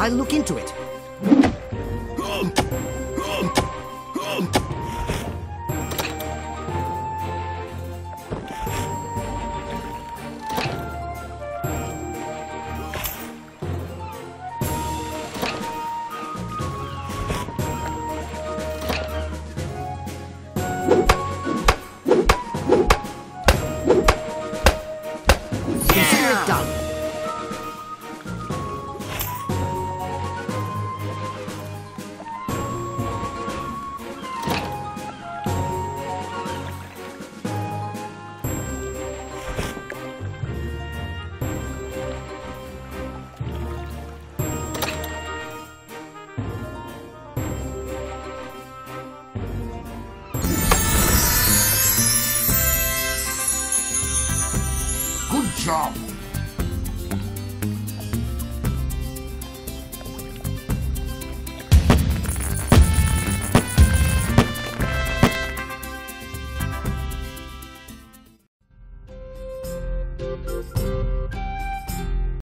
I'll look into it. Done. jump.